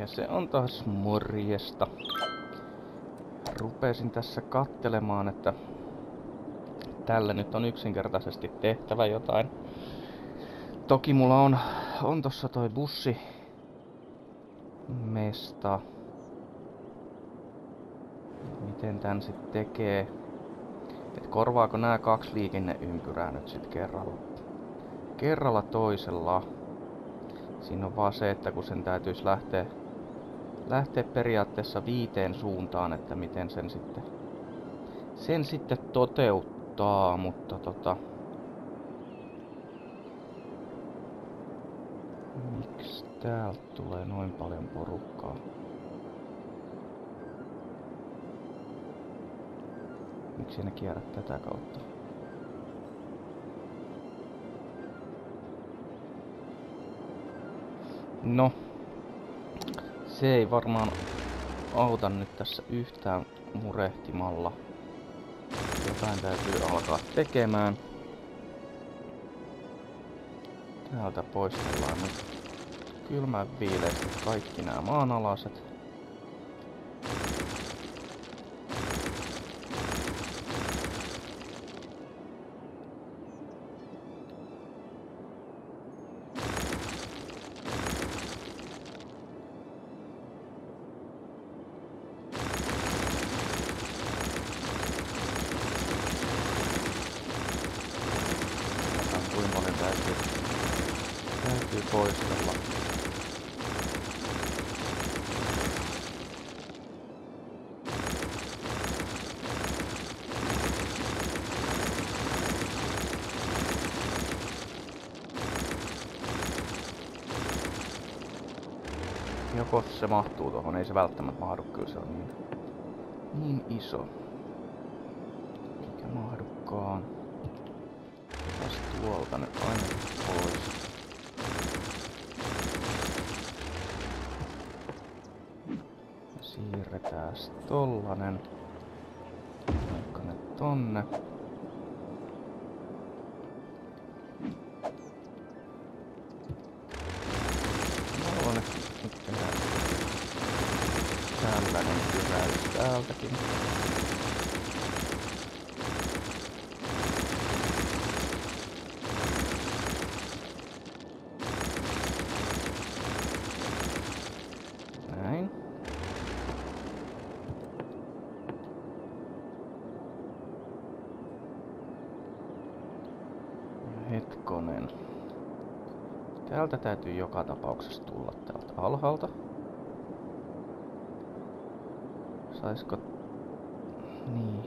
Ja se on taas morjesta. Rupesin tässä kattelemaan, että tällä nyt on yksinkertaisesti tehtävä jotain. Toki mulla on, on tossa toi bussi mesta. Miten tän sit tekee? Et korvaako nämä kaksi liikenneympyrää nyt sit kerralla? Kerralla toisella. Siinä on vaan se, että kun sen täytyisi lähteä, lähteä periaatteessa viiteen suuntaan, että miten sen sitten, sen sitten toteuttaa, mutta tota... Miksi täältä tulee noin paljon porukkaa? Miksi ne kierrä tätä kautta? No, se ei varmaan auta nyt tässä yhtään murehtimalla. Jotain täytyy alkaa tekemään. Täältä poistellaan nyt kylmän viileästi kaikki nämä maanalaiset. Poistella. Joko se mahtuu tuohon, ei se välttämättä mahdu, kyllä se on niin, niin iso. Täältä täytyy joka tapauksessa tulla täältä alhaalta. Saisko... Niin.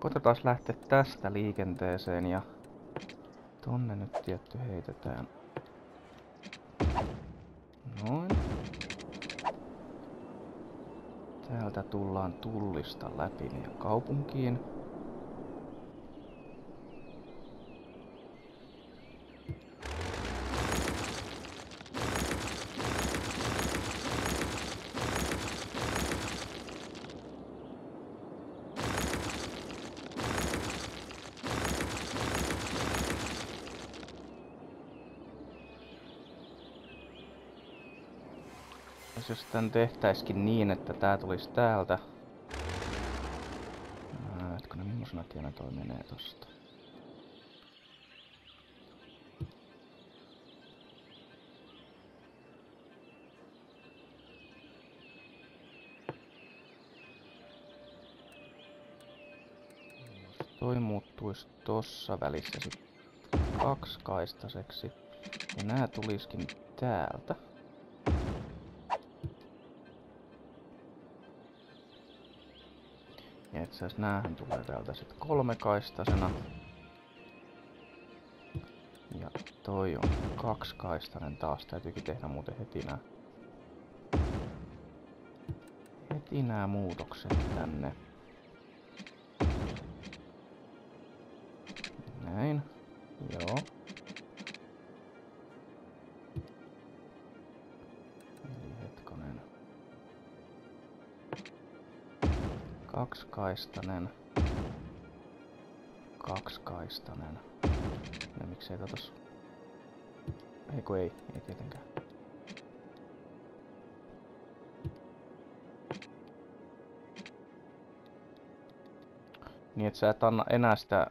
Koitetaan lähteä tästä liikenteeseen ja tonne nyt tietty heitetään. Noin. Täältä tullaan tullista läpi meidän kaupunkiin. jos tän tehtäiskin niin, että tää tulisi täältä. Hetkinen, millaisena tienä toi menee tosta? Toi muuttuisi tossa välissä sit kaksikaistaseksi. Ja nää tuliskin täältä. Ja itse asiassa näähän tulee täältä sitten kolmekaistasena. Ja toi on kaksikaistainen taas. Täytyykin tehdä muuten heti nää. Heti nää muutokset tänne. Kaksikaistainen. Kaksikaistainen. Ja miksei katos... Eikö ei, ei tietenkään. Niin et sä et anna enää sitä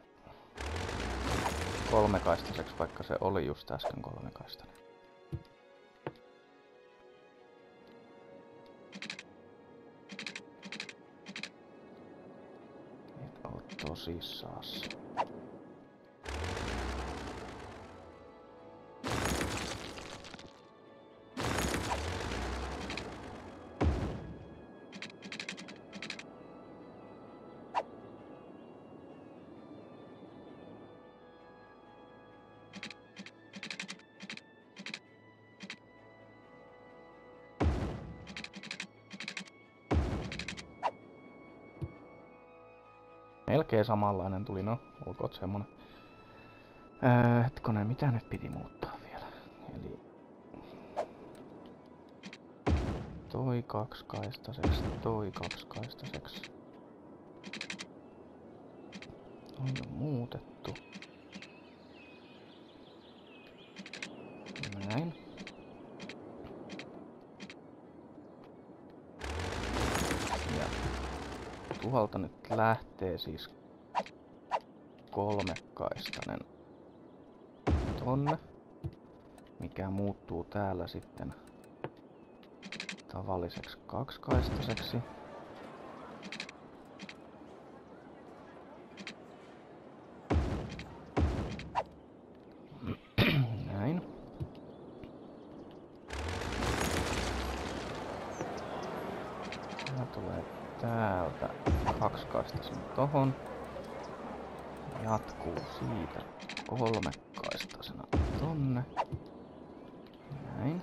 kolmekaistaiseksi, vaikka se oli just äsken kolmekaistainen. Melkein samanlainen tuli, no olkoot semmonen. Öö, hetkonen, mitä nyt piti muuttaa vielä? Eli... Toi kaksikaistaseksi, toi kaksikaistaseksi. On jo muutettu. Näin. tuolta nyt lähtee siis kolmekaistainen tonne, mikä muuttuu täällä sitten tavalliseksi kaksikaistaiseksi. Näin. Tulee täältä tohon. Jatkuu siitä kolmekaistaisena tonne. Näin.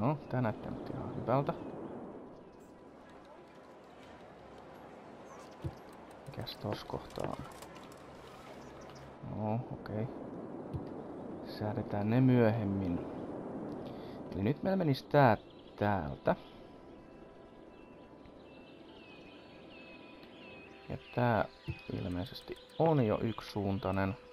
Joo, tää näyttää nyt ihan hyvältä. Mikäs tos kohtaa on? No, okei. Okay säädetään ne myöhemmin. Eli nyt meillä menisi tää täältä. Ja tää ilmeisesti on jo yksisuuntainen.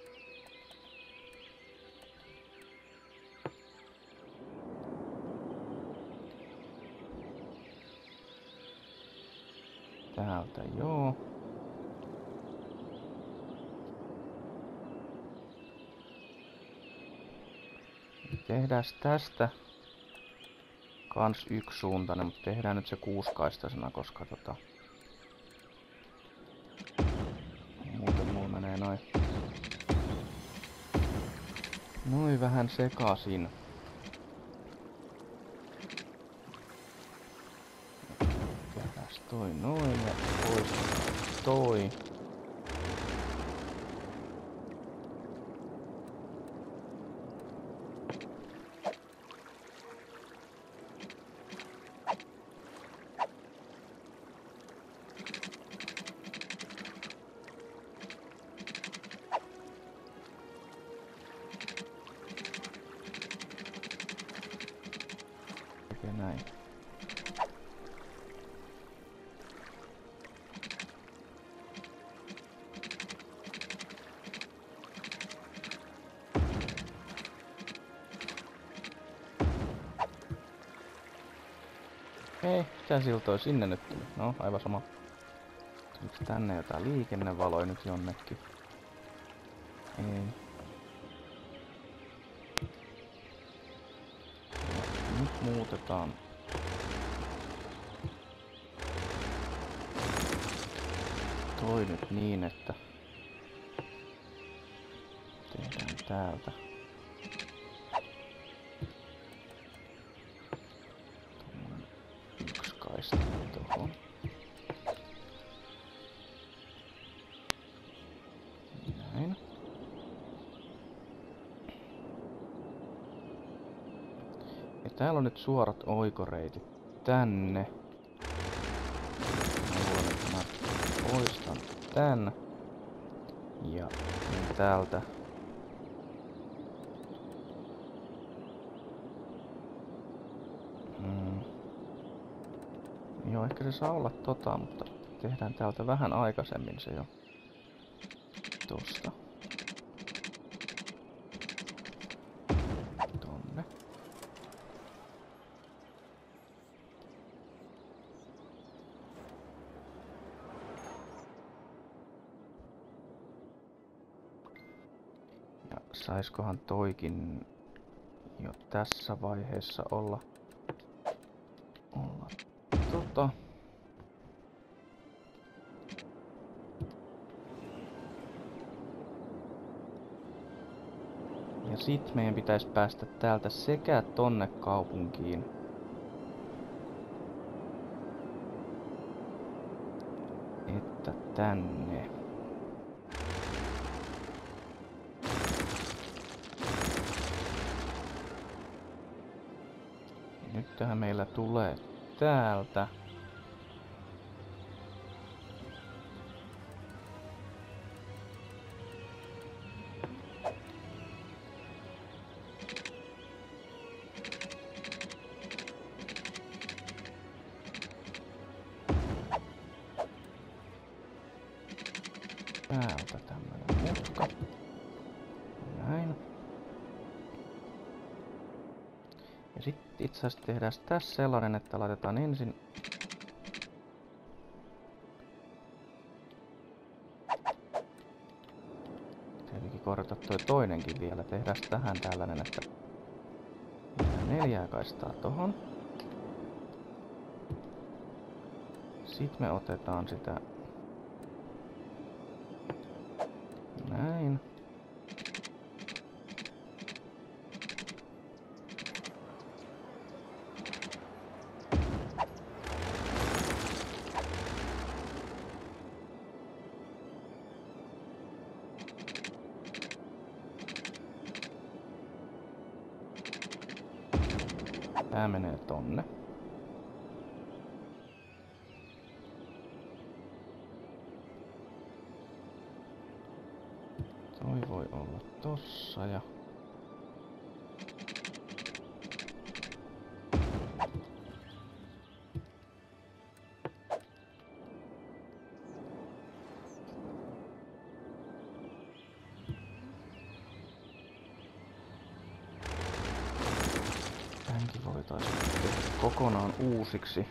Täältä joo. Tehdään tästä kans yksisuuntainen, mutta tehdään nyt se kuuskaistaisena, koska tota... Muuten mulla menee noin... Noin vähän sekasin. Tehdään toi noin ja pois toi. näin. Mitä siltoja sinne nyt tuli? No, aivan sama. Tuliko tänne jotain liikennevaloja nyt jonnekin? Ei. nyt muutetaan Täällä on nyt suorat oikoreitit tänne. Mä poistan tän. Ja niin täältä. Mm. Joo, ehkä se saa olla tota, mutta tehdään täältä vähän aikaisemmin se jo. Tosta. Saiskohan toikin jo tässä vaiheessa olla, olla tota. Ja sit meidän pitäisi päästä täältä sekä tonne kaupunkiin. Että tänne. Nyt tähän meillä tulee. Täältä tehdään tässä sellainen, että laitetaan ensin Tietenkin korjata toi toinenkin vielä. Tehdään tähän tällainen, että neljää kaistaa tohon. Sitten me otetaan sitä näin. Menee kokonaan uusiksi.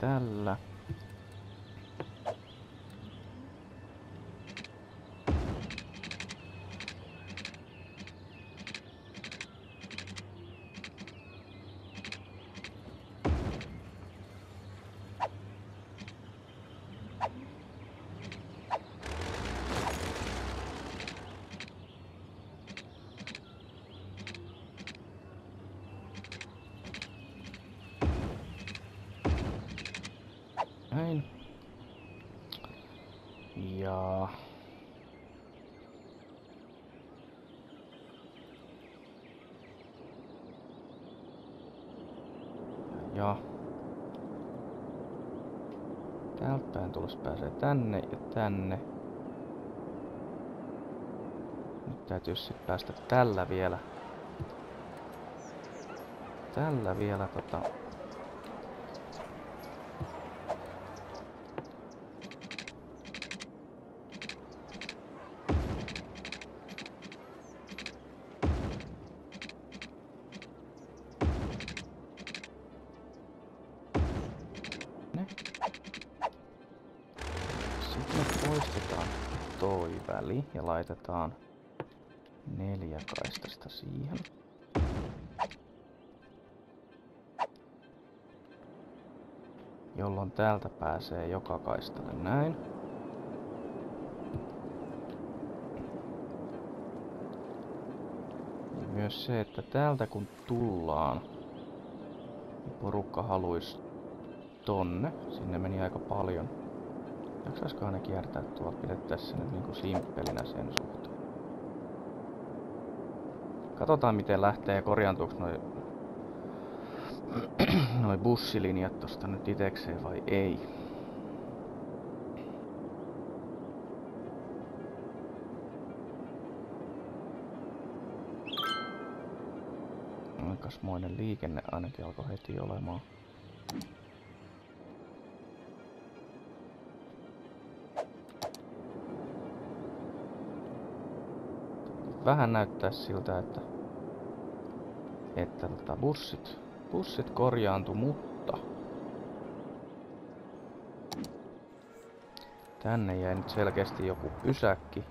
Tällä. Näin. Ja... Ja... Täältä päin tulos pääsee tänne ja tänne. Nyt täytyy sitten päästä tällä vielä. Tällä vielä tota pääsee joka kaistalle näin. Ja myös se, että täältä kun tullaan, niin porukka haluaisi tonne. Sinne meni aika paljon. Jaksaiskohan ne kiertää tuolla? Pidettäisiin se nyt niinku simppelinä sen suhteen. Katsotaan miten lähtee ja korjaantuuko noi, noi bussilinjat tosta nyt itekseen vai ei. Aika aikaismoinen liikenne ainakin alkoi heti olemaan. Vähän näyttää siltä, että, että tota bussit, bussit korjaantu, mutta tänne jäi nyt selkeästi joku pysäkki.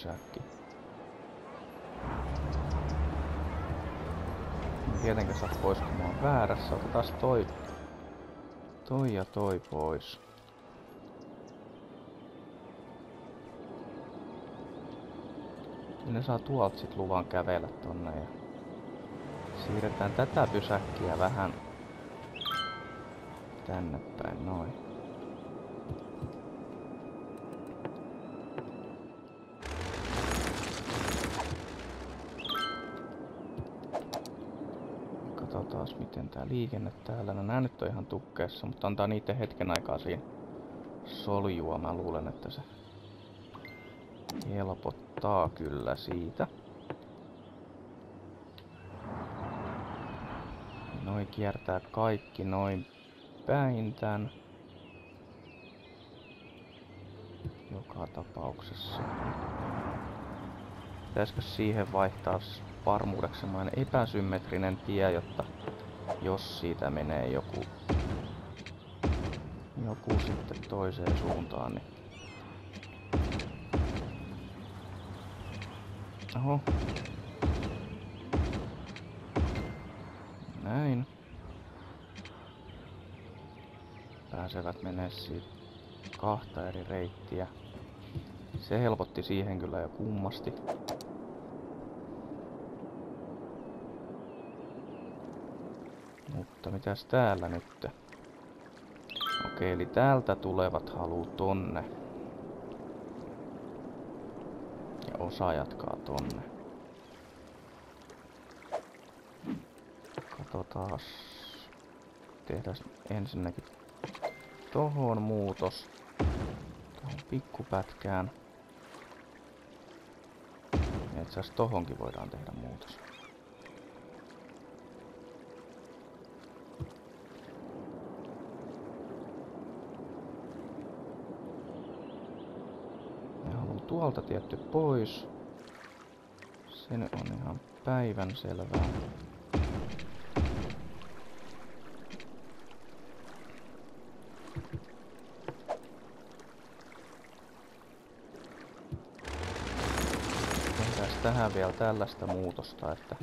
Pysäkki. Tietenkään saa pois, kun mä oon väärässä. Otetaan toi, toi ja toi pois. Ne saa tuolta sit luvan kävellä tonne ja siirretään tätä pysäkkiä vähän tänne päin, noin. Katsotaan miten tää liikenne täällä. No nää nyt on ihan tukkeessa, mutta antaa niitä hetken aikaa siinä soljua. Mä luulen, että se helpottaa kyllä siitä. Noin kiertää kaikki noin päin tän. Joka tapauksessa. Pitäisikö siihen vaihtaa varmuudeksi semmoinen epäsymmetrinen tie, jotta jos siitä menee joku, joku sitten toiseen suuntaan, niin Oho. Näin. Pääsevät menee siitä kahta eri reittiä. Se helpotti siihen kyllä jo kummasti. Mitäs täällä nyt? Okei, eli täältä tulevat haluu tonne. Ja osa jatkaa tonne. Katsotaas. Tehdään ensinnäkin tohon muutos. Tuohon pikkupätkään. Itse asiassa tohonkin voidaan tehdä muutos. Tuolta tietty pois. Se on ihan päivän selvää. Tehdään tähän vielä tällaista muutosta, että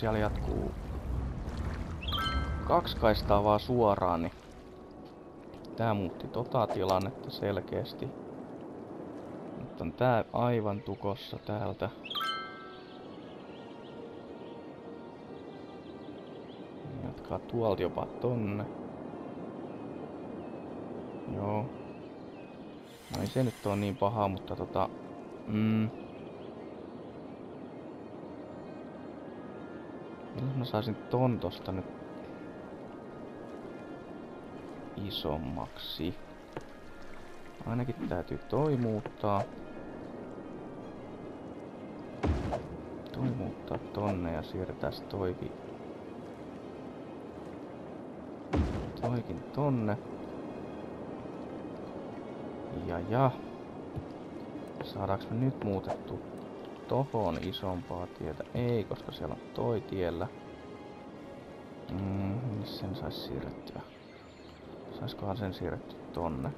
siellä jatkuu kaksi kaistaa vaan suoraan, niin tää muutti tota tilannetta selkeästi. Nyt on tää aivan tukossa täältä. Jatkaa tuolta jopa tonne. Joo. No ei se nyt on niin paha, mutta tota... Mm, Milloin mä saisin ton tosta nyt isommaksi? Ainakin täytyy toi muuttaa. Toi muuttaa tonne ja siirretään toikin. Toikin tonne. Ja ja. Saadaanko me nyt muutettu tohon isompaa tietä? Ei, koska siellä on toi tiellä. Mm, sen sais siirrettyä? Saiskohan sen siirretty tonne?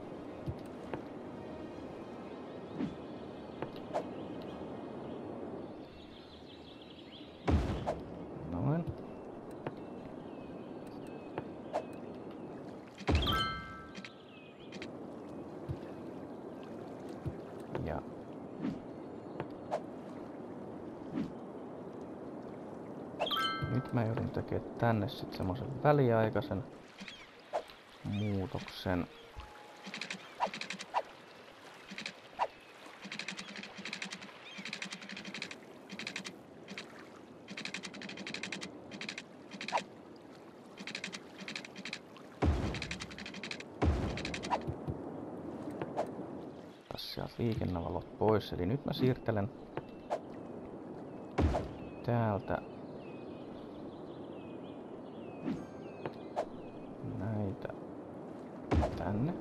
Noin. Nyt mä joudun tekemään tänne sitten semmoisen väliaikaisen muutoksen. liikennevalot pois. Eli nyt mä siirtelen täältä näitä tänne.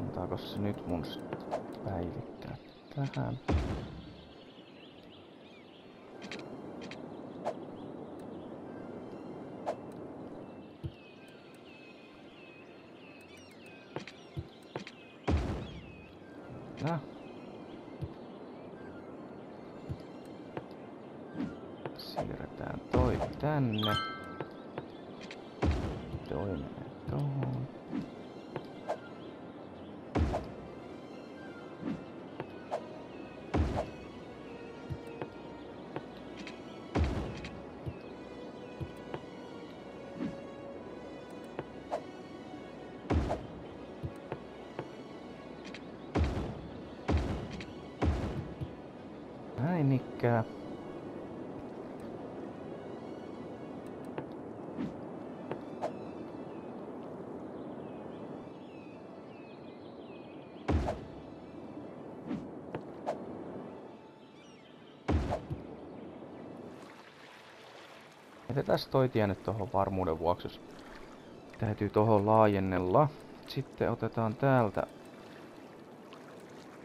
Antaako se nyt mun päivittää tähän? Jätetään toi tie nyt tohon varmuuden vuoksi, täytyy tohon laajennella. Sitten otetaan täältä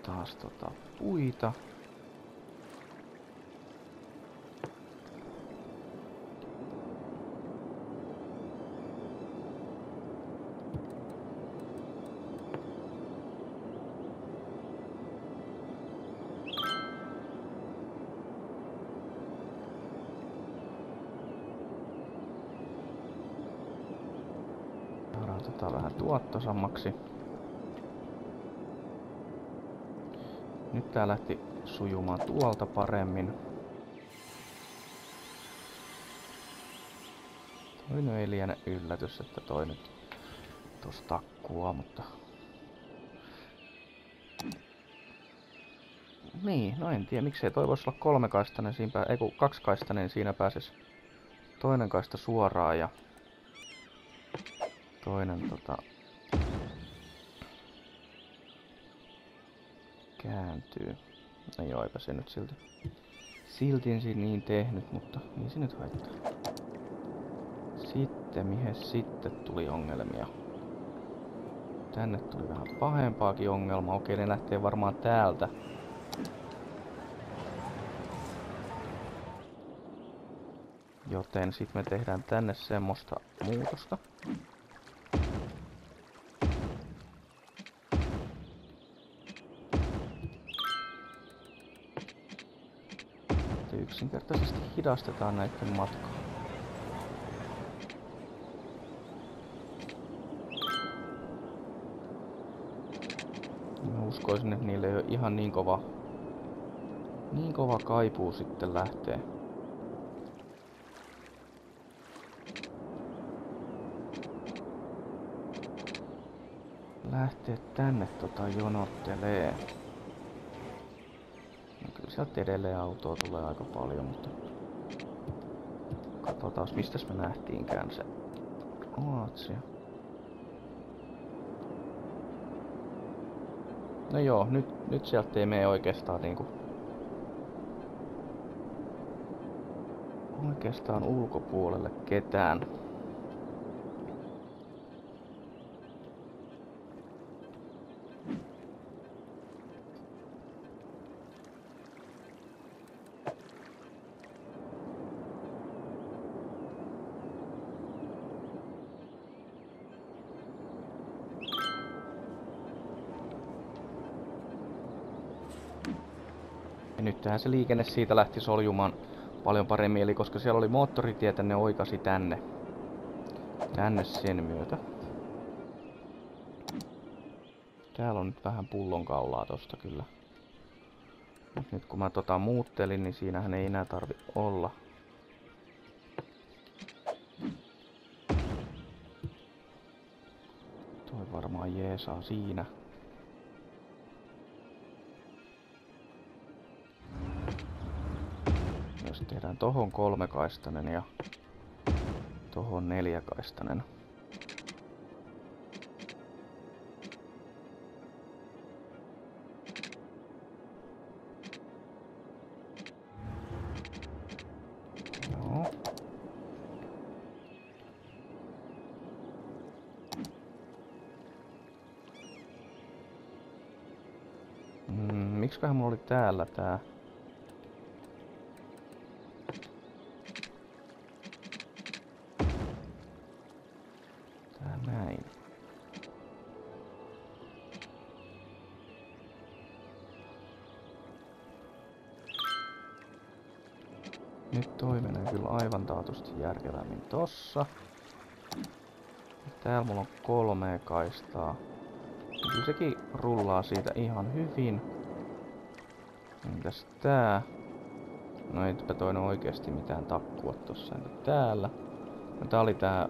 taas tota puita. Saadaan tota vähän tuottosammaksi. Nyt tää lähti sujumaan tuolta paremmin. Toi nyt ei liene yllätys, että toi nyt tossa takkua, mutta... Niin, no en tiedä, miksei toi voisi olla kolmekaistainen siinä pää... Ei kun kaksikaistainen siinä pääsis toinen kaista suoraan ja toinen tota kääntyy. No joo, eipä se nyt silti silti si- niin tehnyt, mutta niin se nyt haittaa. Sitten, mihin sitten tuli ongelmia? Tänne tuli vähän pahempaakin ongelma. Okei, ne lähtee varmaan täältä. Joten sitten me tehdään tänne semmoista muutosta. Että yksinkertaisesti hidastetaan näiden matkaa. Mä uskoisin, että niille ei ole ihan niin kova, niin kova kaipuu sitten lähtee. Lähtee tänne tota jonottelee. Sieltä edelleen autoa tulee aika paljon, mutta... Katsotaan, mistäs me nähtiinkään se Ruotsia. No joo, nyt, nyt sieltä ei mene oikeastaan niinku... Oikeastaan ulkopuolelle ketään. sittenhän se liikenne siitä lähti soljumaan paljon paremmin, eli koska siellä oli moottoritietä, niin ne oikasi tänne. Tänne sen myötä. Täällä on nyt vähän pullonkaulaa tosta kyllä. Mut nyt kun mä tota muuttelin, niin siinähän ei enää tarvi olla. Toi varmaan jeesaa siinä. Jos tehdään tohon kolmekaistanen ja tohon neljäkaistanen. Joo. Mm, miksiköhän mulla oli täällä tää? Tää tossa. Täällä mulla on kolme kaistaa. Kyllä sekin rullaa siitä ihan hyvin. Entäs tää? No eipä toinen oikeasti mitään takkua tossa. Täällä? No tää oli tää...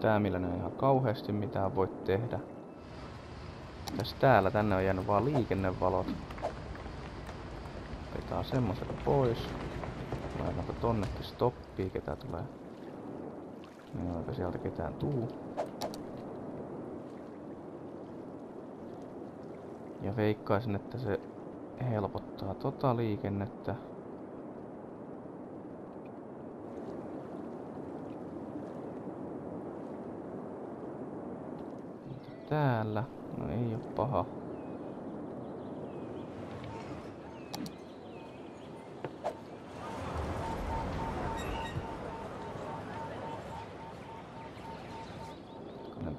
Tää millä ne ihan kauheasti mitään voi tehdä. Entäs täällä? Tänne on jäänyt vaan liikennevalot. Otetaan semmoset pois. Laitapa tonnekin stoppii, ketä tulee. Eipä sieltä ketään tuu. Ja veikkaisin, että se helpottaa tota liikennettä. Täällä. No ei oo paha.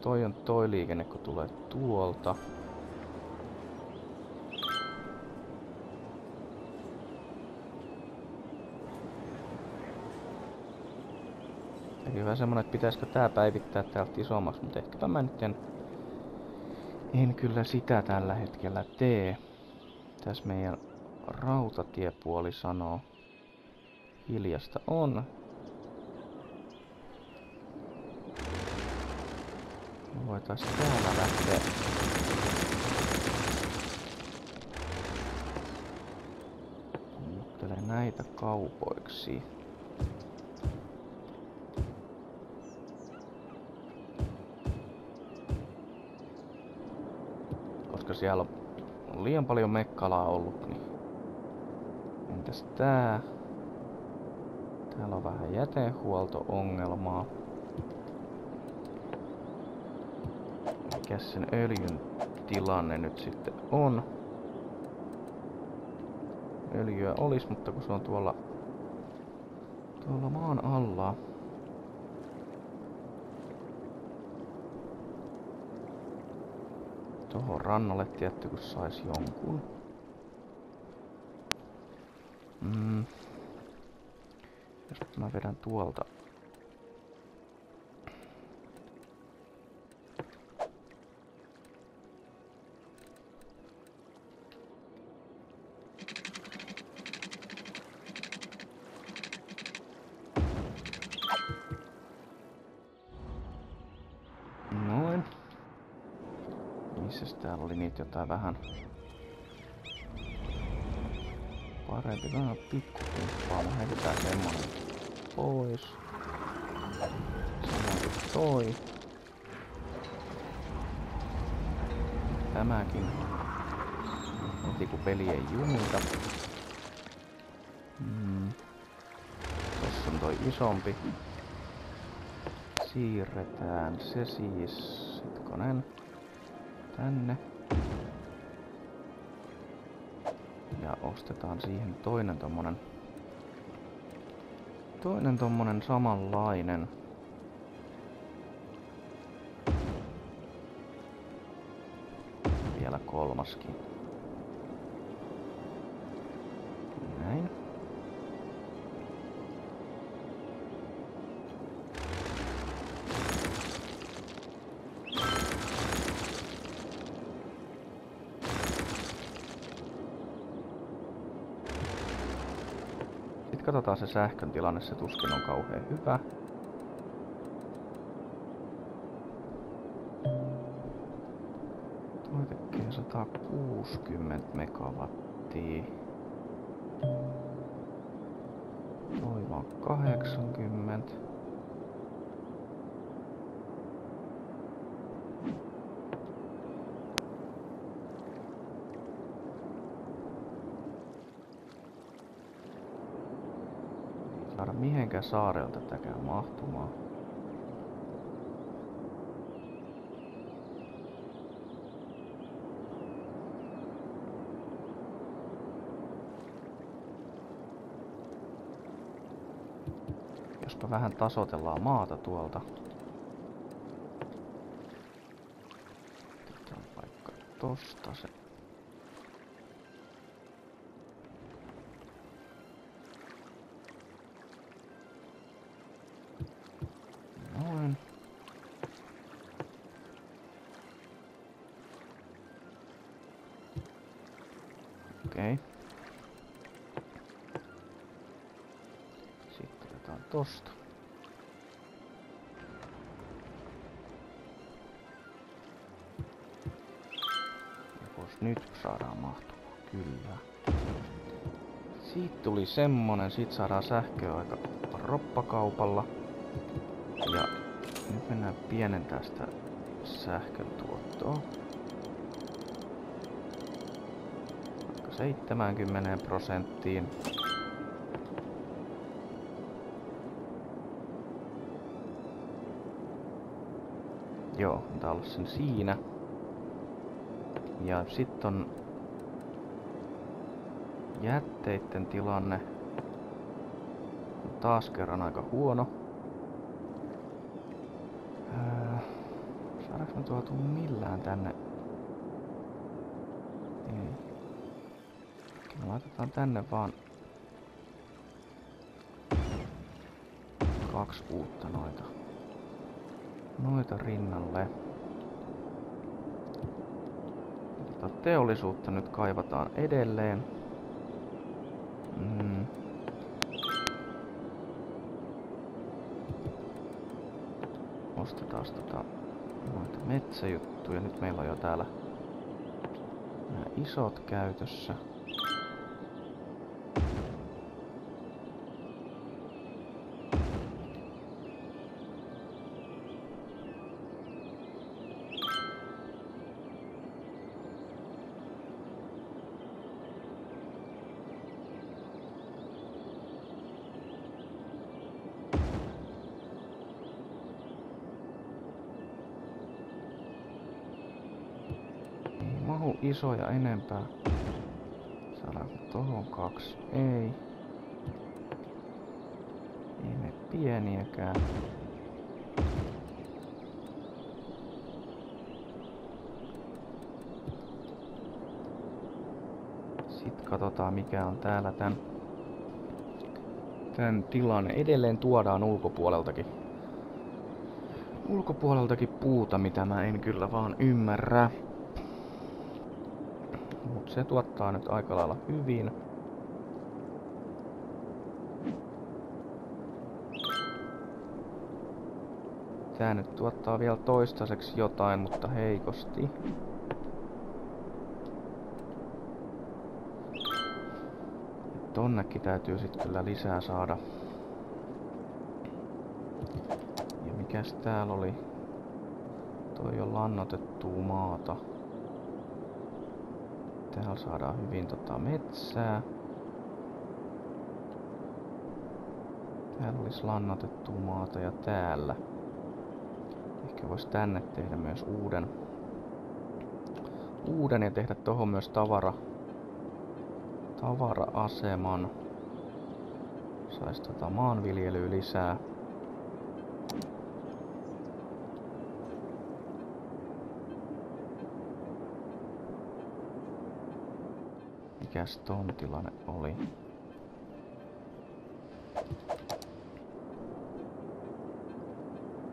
Toi on toi liikenne, kun tulee tuolta. Eli hyvä semmonen, että pitäisikö tää päivittää täältä isommaksi, mutta ehkäpä mä nyt en, en kyllä sitä tällä hetkellä tee. Tässä meidän rautatiepuoli sanoo. Hiljasta on. Voitais täällä lähteä. Muuttelee näitä kaupoiksi. Koska siellä on liian paljon mekkalaa ollut, niin... Entäs tää? Täällä on vähän jätehuolto-ongelmaa. Mikä sen öljyn tilanne nyt sitten on. Öljyä olisi, mutta kun se on tuolla, tuolla maan alla. Tuohon rannalle tietty, kun sais jonkun. Mm. Jos mä vedän tuolta Heti kun peli ei jumita. Mm. Tossa on toi isompi siirretään se siis, hetkonen, tänne. Ja ostetaan siihen toinen tommonen, toinen tommonen samanlainen. Vielä kolmaskin. kohtaa se sähkön tilanne, se tuskin on kauhean hyvä. Tuotekin 160 megawattia. Voima 80. saarelta tätäkään mahtumaan. Jospa vähän tasotellaan maata tuolta. Otetaan vaikka tosta se. Noin. Okei. Okay. Sitten otetaan tosta. Jokos nyt saadaan mahtumaan, kyllä. Siitä tuli semmonen, sit saadaan sähköä aika roppakaupalla. Ja nyt mennään pienentää sitä sähkön tuottoa. Vaikka 70 prosenttiin. Joo, antaa olla sen siinä. Ja sitten on jätteiden tilanne taas kerran aika huono. Öö, saadaanko me tuotu millään tänne? Ei. Me laitetaan tänne vaan kaksi uutta noita noita rinnalle. Tätä teollisuutta nyt kaivataan edelleen. Mm. Ostetaan tota noita metsäjuttuja. Nyt meillä on jo täällä nämä isot käytössä. Isoja enempää. Saadaanko tohon kaksi? Ei. Ei me pieniäkään. Sitten katsotaan mikä on täällä tän, tän tilanne. Edelleen tuodaan ulkopuoleltakin ulkopuoleltakin puuta, mitä mä en kyllä vaan ymmärrä. Se tuottaa nyt aika lailla hyvin. Tää nyt tuottaa vielä toistaiseksi jotain, mutta heikosti. Tonnekin täytyy sit kyllä lisää saada. Ja mikäs täällä oli? Toi on lannotettua maata. Täällä saadaan hyvin tota metsää. Täällä olisi lannotettua maata ja täällä. Ehkä voisi tänne tehdä myös uuden. Uuden ja tehdä tohon myös tavara. Tavara-aseman. Sais tota maanviljelyä lisää. Mikäs ton tilanne oli?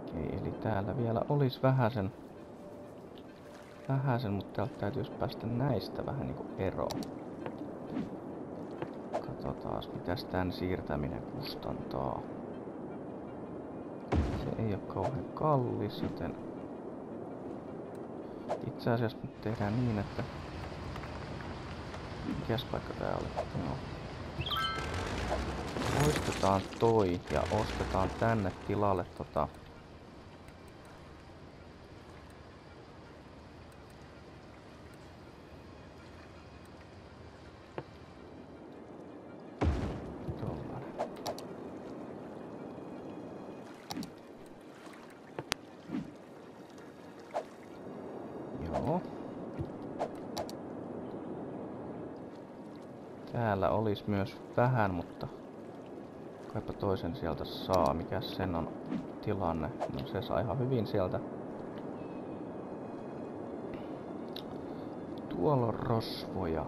Okei, eli täällä vielä olisi vähäsen vähäsen, mutta täältä täytyisi päästä näistä vähän niinku eroon. Katsotaan, mitäs tän siirtäminen kustantaa. Se ei ole kauhean kallis, joten itse asiassa nyt tehdään niin, että Mikäs paikka tää oli? Joo. Poistetaan toi ja ostetaan tänne tilalle tota... Tollanen. Joo. Täällä olisi myös vähän, mutta kaipa toisen sieltä saa. Mikäs sen on tilanne? No se saa ihan hyvin sieltä. Tuolla on rosvoja.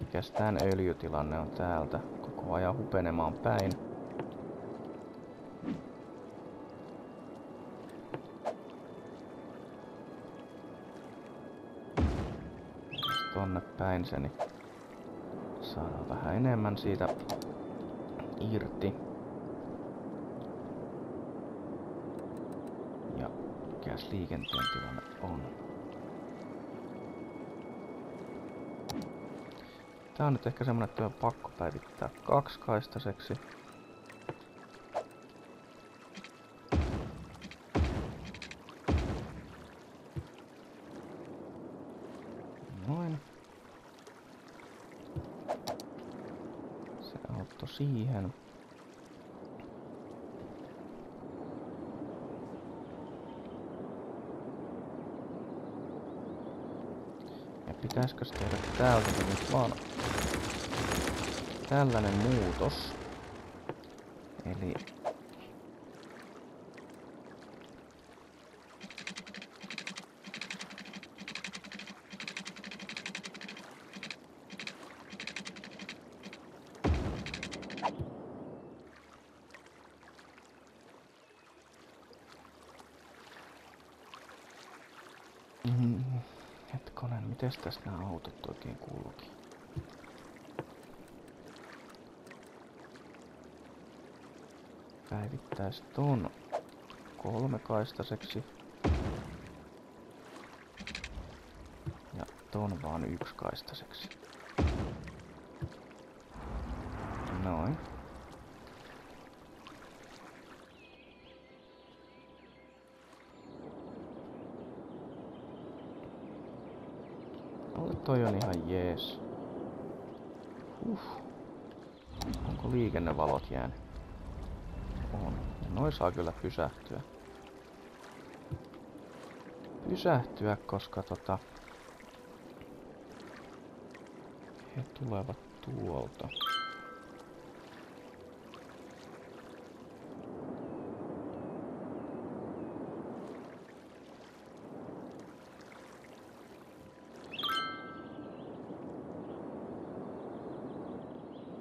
Mikäs tän öljytilanne on täältä? Koko ajan hupenemaan päin. Päin se, niin saadaan vähän enemmän siitä irti. Ja mikäs liikenteen tilanne on. Tää on nyt ehkä semmonen, että on pakko päivittää kaksikaistaseksi. Noin. Auttoi siihen. Ja pitäisikö tehdä täältä nyt vaan tällainen muutos. Eli Mm, hetkonen, mites tässä nämä autot oikein kulki? Päivittäis ton kolmekaistaseksi. Ja ton vaan yksikaistaseksi. Noin. Mulle toi on ihan jees. Uh. Onko liikennevalot jäänyt? On. Ja noi saa kyllä pysähtyä. Pysähtyä, koska tota... He tulevat tuolta.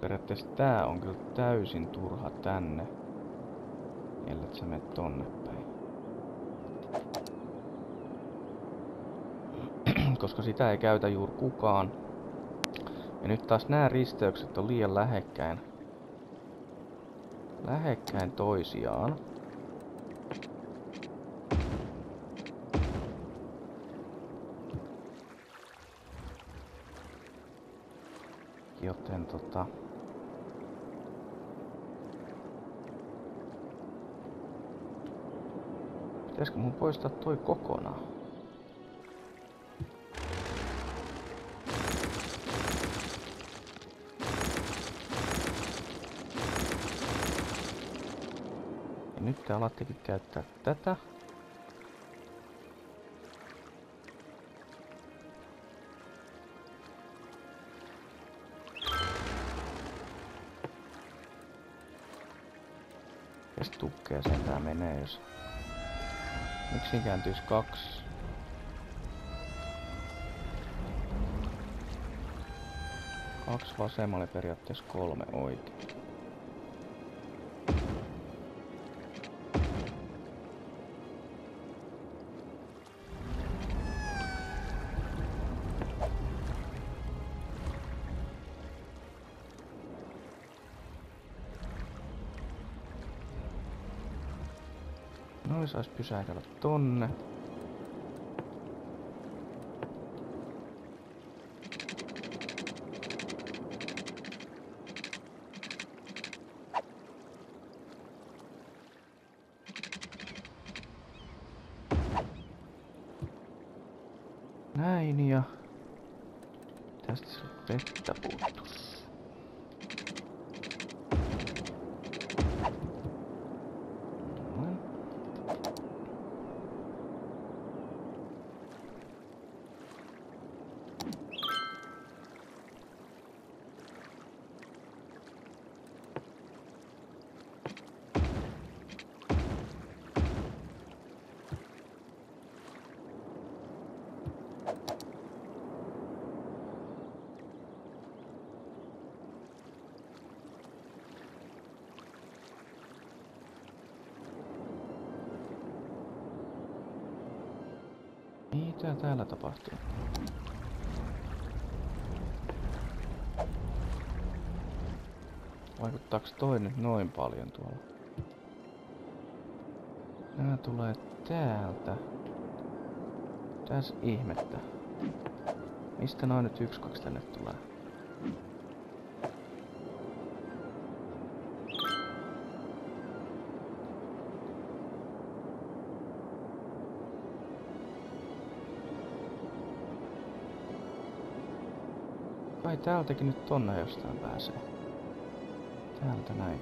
Periaatteessa tää on kyllä täysin turha tänne. Ellet sä mene tonne päin. Koska sitä ei käytä juuri kukaan. Ja nyt taas nämä risteykset on liian lähekkäin. Lähekkäin toisiaan. Joten tota... Pitäisikö mun poistaa toi kokonaan? Alattekin käyttää tätä. Kes tukkeen sen tää menee, jos... Miksi kääntyis kaksi? Kaksi vasemmalle periaatteessa kolme oikein. Sais pysähdellä tonne. vettä puuttus. Noin. Mitä täällä tapahtuu? Vaikuttaako toi nyt noin paljon tuolla? Nää tulee täältä. Täs ihmettä. Mistä noin nyt yksi kaksi tänne tulee? Kai täältäkin nyt tonne jostain pääsee. Täältä näin.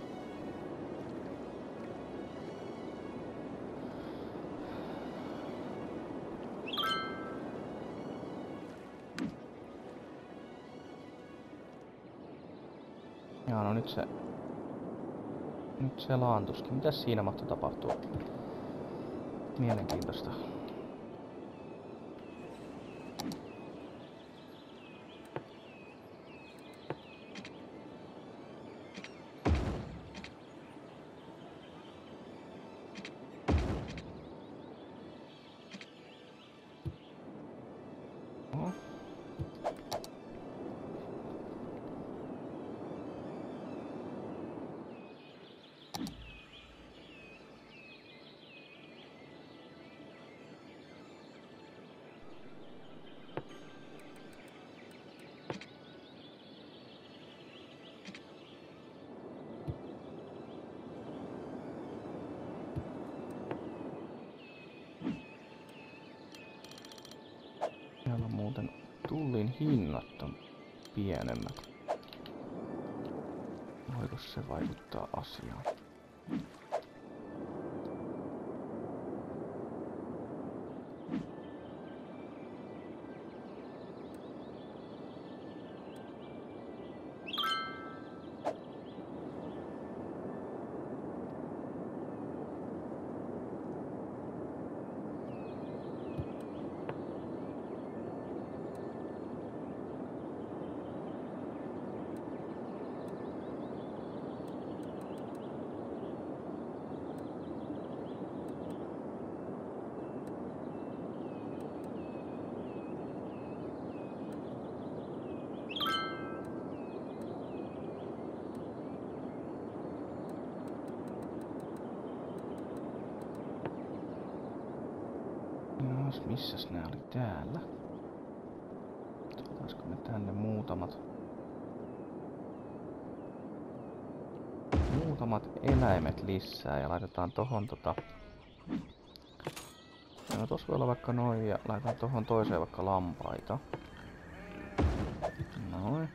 Jaa, no nyt se... Nyt se laantuskin. Mitäs siinä mahtoi tapahtua? Mielenkiintoista. Oho. Täällä on muuten tullin hinnat on pienemmät. Voiko se vaikuttaa asiaan? Jaas, missäs nää oli täällä? Tuotaisko me tänne muutamat... Muutamat eläimet lisää ja laitetaan tohon tota... No tossa voi olla vaikka noin ja laitetaan tohon toiseen vaikka lampaita. Noin.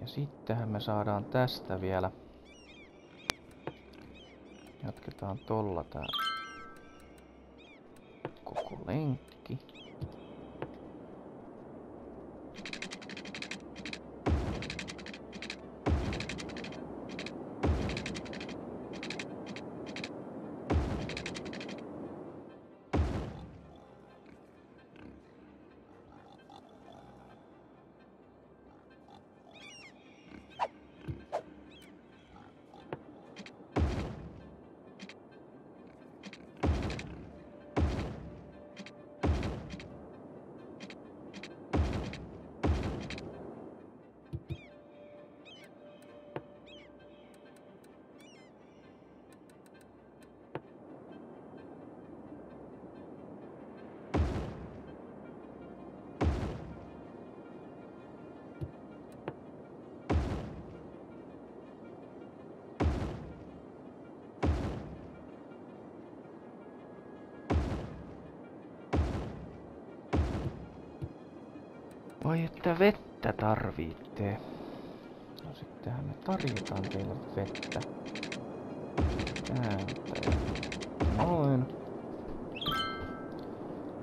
Ja sittenhän me saadaan tästä vielä Jatketaan tolla tää koko lenkki. Että vettä tarvitte? No sittenhän me tarjotaan teille vettä. Täältä. Noin.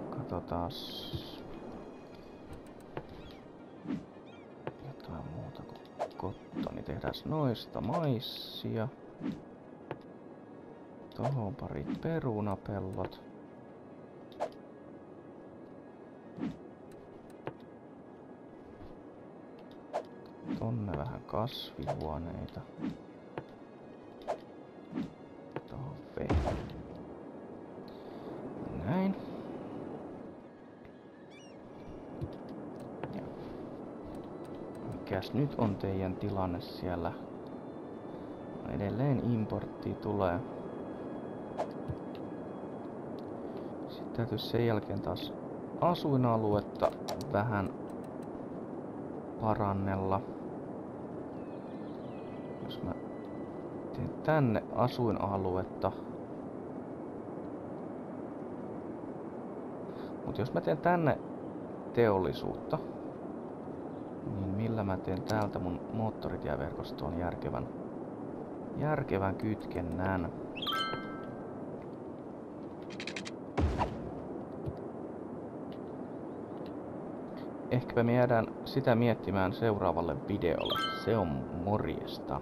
Katsotaas. Jotain muuta kuin kottoni. Niin tehdään noista maissia. Tohon pari perunapellot. Kasvihuoneita. Näin. Ja. Mikäs nyt on teidän tilanne siellä? Edelleen importti tulee. Sitten täytyy sen jälkeen taas asuinaluetta vähän parannella. Jos mä teen tänne asuinaluetta. Mut jos mä teen tänne teollisuutta, niin millä mä teen täältä mun moottoritieverkostoon järkevän, järkevän kytkennän. Ehkäpä me jäädään sitä miettimään seuraavalle videolle. Se on morjesta.